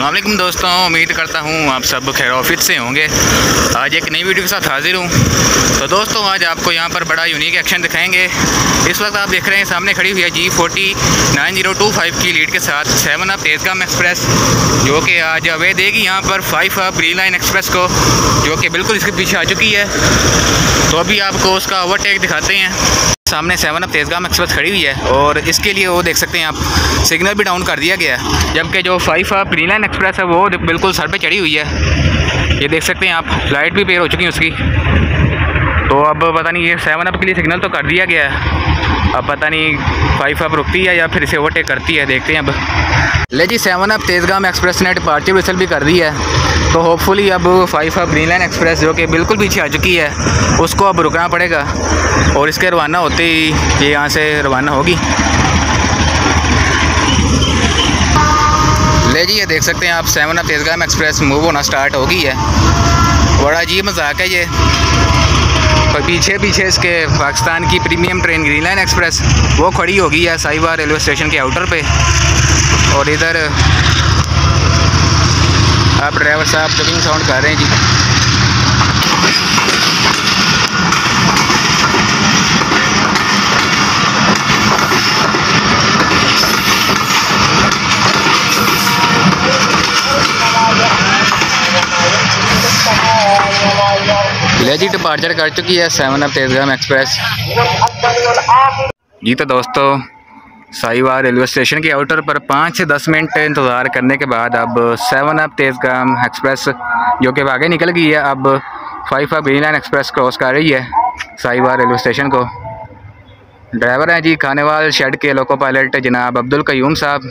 असलम दोस्तों, उम्मीद करता हूँ आप सब खैर ऑफ़िस से होंगे। आज एक नई वीडियो के साथ हाजिर हूँ। तो दोस्तों, आज आपको यहाँ पर बड़ा यूनिक एक्शन दिखाएँगे। इस वक्त आप देख रहे हैं, सामने खड़ी हुई है जी forty nine zero two five की लीड के साथ सेवन अप तेजगाम एक्सप्रेस जो कि आज अवे देगी यहाँ पर फाइव अप री लाइन एक्सप्रेस को, जो कि बिल्कुल इसके पीछे आ चुकी है। तो अभी आपको उसका ओवरटेक दिखाते हैं। सामने सेवन अप तेजगाम एक्सप्रेस खड़ी हुई है। और इसके लिए वो देख सकते हैं आप सिग्नल भी डाउन कर दिया गया है। जबकि जो five up green line express है, वो बिल्कुल सर पर चढ़ी हुई है। ये देख सकते हैं आप लाइट भी पेयर हो चुकी है उसकी। तो अब पता नहीं ये सेवन अप के लिए सिग्नल तो कर दिया गया है। अब पता नहीं फाइव अप रुकती है या फिर इसे ओवरटेक करती है, देखते हैं अब। ले जी सेवन अप तेजगाम एक्सप्रेस ने डिपार्चर विसल भी कर दी है। तो होपफुली अब five up green line express जो कि बिल्कुल पीछे आ चुकी है, उसको अब रुकना पड़ेगा। और इसके रवाना होते ही ये यहाँ से रवाना होगी। ले जी, ये देख सकते हैं आप seven up Tezgam express move होना स्टार्ट हो गई है। बड़ा अजीब मज़ाक है ये। और पीछे पीछे इसके पाकिस्तान की premium train green line express, वो खड़ी होगी या साहिबा रेलवे स्टेशन के आउटर पे। और इधर, आप ड्राइवर साहब चुकिंग साउंड कर रहे हैं जी। ले जी डिपार्चर कर चुकी है सेवन अप तेजगाम एक्सप्रेस जी तो दोस्तों साहिवाल रेलवे स्टेशन के आउटर पर पाँच से दस मिनट इंतज़ार करने के बाद अब सेवन अप तेजगाम एक्सप्रेस जो कि आगे निकल गई है, अब five up green line express cross कर रही है साहिवाल रेलवे स्टेशन को। ड्राइवर हैं जी, खानेवाल शेड के लोको पायलट जनाब अब्दुल कयूम साहब।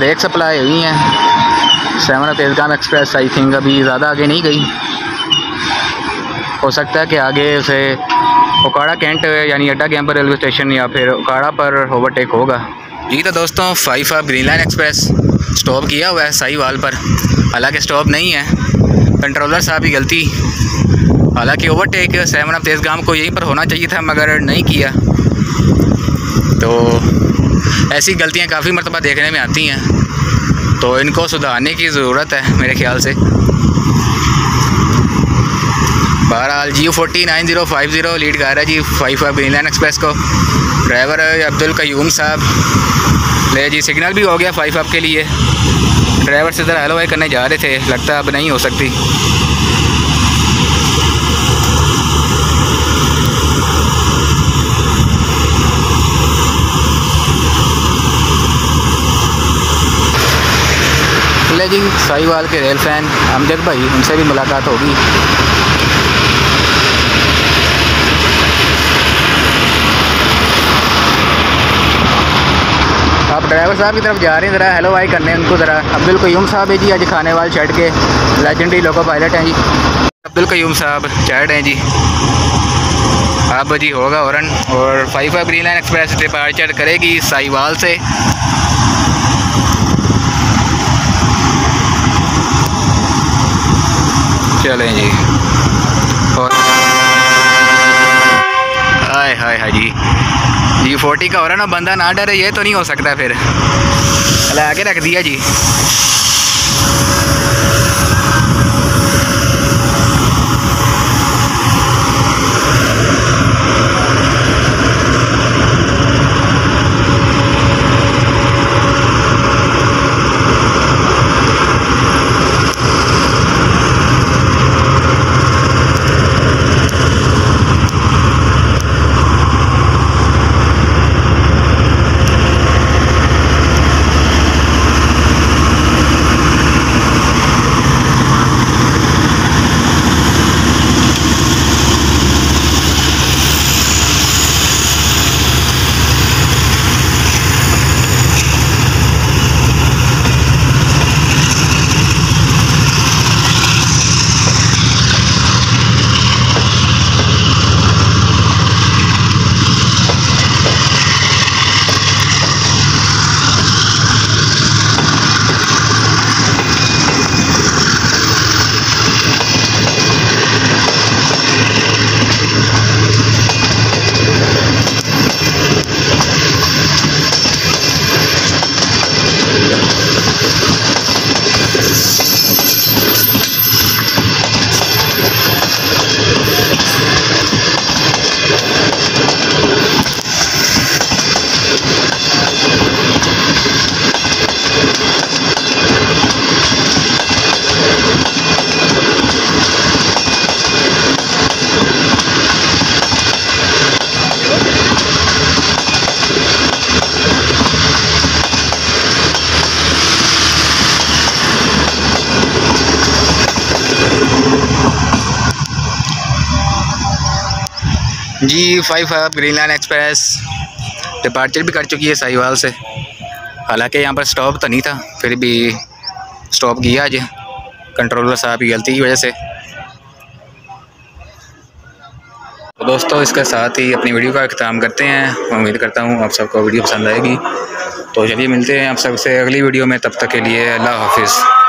ब्रेक सप्लाई हुई हैं। Seven Tezgam express I think अभी ज़्यादा आगे नहीं गई। हो सकता है कि आगे उसे उकाड़ा कैंट यानी अड्डा कैंपर रेलवे स्टेशन या फिर उकाड़ा पर ओवरटेक होगा। जी तो दोस्तों five up green line express stop किया हुआ है सही वाल पर। हालाँकि स्टॉप नहीं है। कंट्रोलर साहब की गलती। हालाँकि ओवरटेक सेवन ऑफ़ तेजगाम को यहीं पर होना चाहिए था, मगर नहीं किया। तो ऐसी गलतियाँ काफ़ी मरतबा देखने में आती हैं। तो इनको सुधारने की ज़रूरत है मेरे ख्याल से। बहरहाल जी forty nine zero five zero, lead कर रहा है जी five five green line express को। ड्राइवर है अब्दुल कयूम साहब। ले जी, सिग्नल भी हो गया फाइव फाइव के लिए। ड्राइवर से ज़रा हेलो वाई करने जा रहे थे, लगता अब नहीं हो सकती। ले जी, साहिवाल के रेल फ़ैन अमजद भाई, उनसे भी मुलाकात होगी। आप ड्राइवर साहब की तरफ़ जा रहे हैं, ज़रा हेलो भाई करने उनको ज़रा। अब्दुल कयूम साहब है जी, आज खाने वाले शर्ट के। लेजेंडरी लोको पायलट हैं जी। अब्दुल कयूम साहब चैट हैं जी। अब जी होगा औरन और five five green line express departure करेगी साहिवाल से। चलें जी। और हाय हाय हाय जी। जी, फोर्टी का हो रहा ना, बंदा ना डरे, ये तो नहीं हो सकता फिर। आगे रख दिया जी। जी five five green line express departure भी कर चुकी है साहिवाल से। हालाँकि यहाँ पर स्टॉप तो नहीं था, फिर भी स्टॉप किया आज। कंट्रोलर साहब की गलती की वजह से। तो दोस्तों, इसके साथ ही अपनी वीडियो का अख्ताम करते हैं। उम्मीद करता हूँ आप सबको वीडियो पसंद आएगी। तो चलिए मिलते हैं आप सबसे अगली वीडियो में। तब तक के लिए अल्लाह हाफिज़।